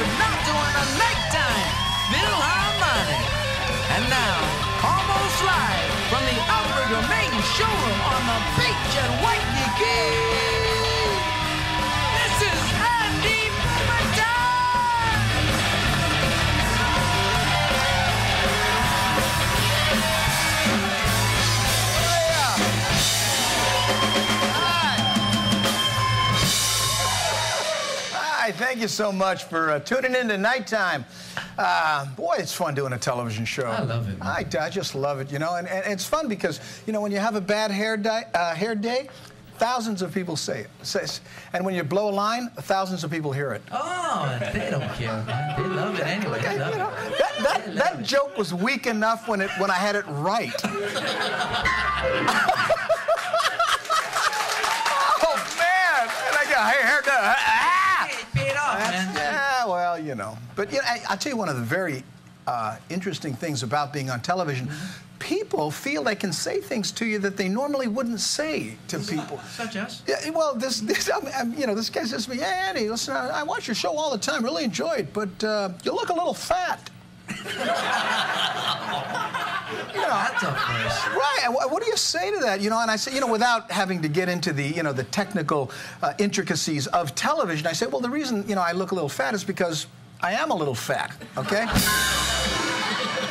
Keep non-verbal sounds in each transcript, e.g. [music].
you're not doing a nighttime Philharmonic. And now, almost live from the Outrigger Main showroom on the beach at Waikiki. Hi, thank you so much for uh, tuning in to Nighttime. Uh, boy, it's fun doing a television show. I love it. I, I just love it, you know, and, and it's fun because, you know, when you have a bad hair, di- uh, hair day, thousands of people say it. Says, and when you blow a line, thousands of people hear it. Oh, they don't care, man. They love it anyway. They love You know, it. that, that, that joke was weak enough when, it, when I had it right. [laughs] oh, man. And I got hair, hair know. But you know, I, I'll tell you one of the very uh, interesting things about being on television. Mm-hmm. People feel they can say things to you that they normally wouldn't say to people. Such as? Yeah, well, this, this I'm, I'm- you know, this guy says to me, "Hey, Andy, listen, I, I watch your show all the time. Really enjoy it, but uh, you look a little fat." [laughs] you know, That's a first. Right. What do you say to that? You know, and I say, you know, without having to get into the, you know, the technical uh, intricacies of television, I say, well, the reason, you know, I look a little fat is because I am a little fat. Okay.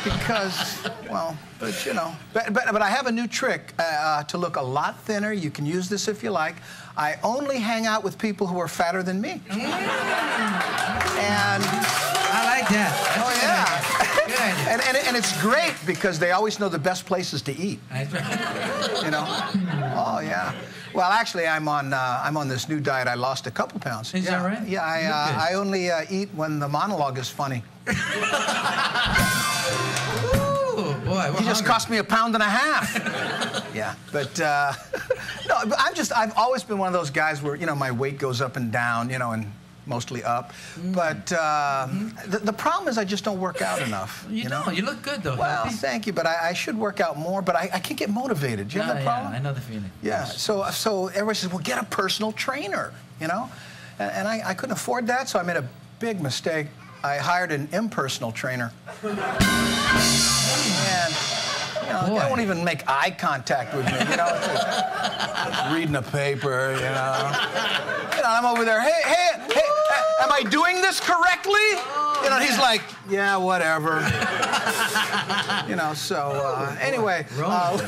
because, well, but you know, but, but, but I have a new trick uh, uh, to look a lot thinner. You can use this if you like. I only hang out with people who are fatter than me. And I like that. That's oh yeah. And, and, and it's great because they always know the best places to eat. That's right. you know. Oh yeah. Well, actually, I'm on uh, I'm on this new diet. I lost a couple pounds. Is yeah. that right? Yeah, I uh. I only uh, eat when the monologue is funny. Ooh, boy, He just hungry. cost me a pound and a half. yeah, but uh, [laughs] no, I'm just I've always been one of those guys where you know my weight goes up and down, you know, and mostly up. Mm. But uh, the, the problem is I just don't work out enough. [laughs] You, know. don't. You look good though. Well, healthy. thank you, but I, I should work out more. But I, I can't get motivated. Do you have Yeah, that problem? Yeah, I know the feeling. Yeah. So so everybody says, well, get a personal trainer, you know, and, and I, I couldn't afford that, so I made a big mistake. I hired an impersonal trainer. [laughs] and you know, Boy. they won't even make eye contact with me. You know, it's [laughs] like reading a paper. You know, you know, I'm over there. Hey, hey, am I doing this correctly? You know, he's like, yeah, whatever. [laughs] you know, so uh, anyway, uh,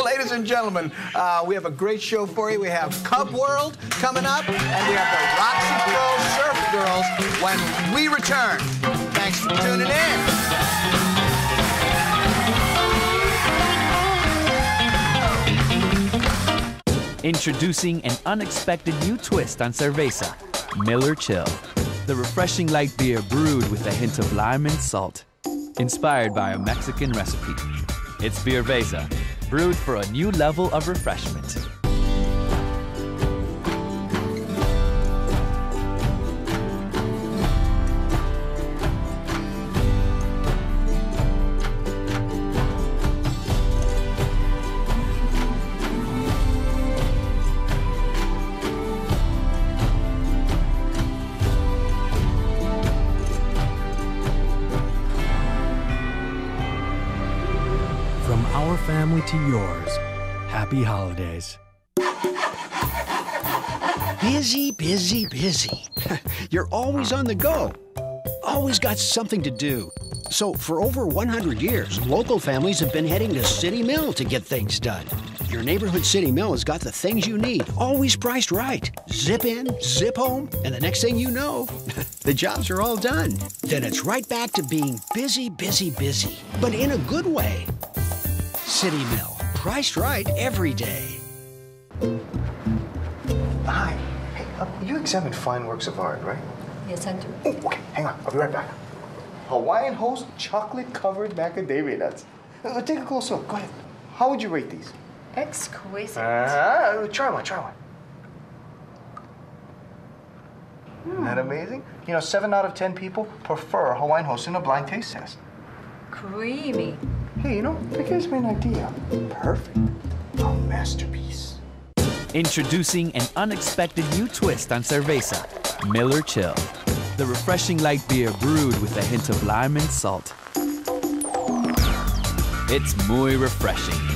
[laughs] ladies and gentlemen, uh, we have a great show for you. We have Cubworld coming up, and we have the Roxy Pro Surf Girls when we return. Thanks for tuning in. Introducing an unexpected new twist on Cerveza, Miller Chill. The refreshing light beer brewed with a hint of lime and salt. Inspired by a Mexican recipe. It's Beer Veza, brewed for a new level of refreshment. From our family to yours, happy holidays. Busy, busy, busy. [laughs] You're always on the go. Always got something to do. So, for over 100 years, local families have been heading to City Mill to get things done. Your neighborhood City Mill has got the things you need, always priced right. Zip in, zip home, and the next thing you know, [laughs] the jobs are all done. Then it's right back to being busy, busy, busy, but in a good way. City Mill, priced right every day. Hi. Hey, uh, you examine fine works of art, right? Yes, I do. Oh, okay, hang on. I'll be right back. Hawaiian Host chocolate covered macadamia nuts. Uh, take a close look. Go ahead. How would you rate these? Exquisite. Uh, try one, try one. Isn't that amazing? You know, seven out of ten people prefer Hawaiian Host in a blind taste test. Creamy. Hey, you know, that gives me an idea. Perfect. A masterpiece. Introducing an unexpected new twist on Cerveza, Miller Chill. The refreshing light beer brewed with a hint of lime and salt. It's muy refreshing.